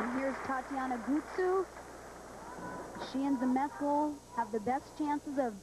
And here's Tatiana Gutsu. She and Zemeskal have the best chances of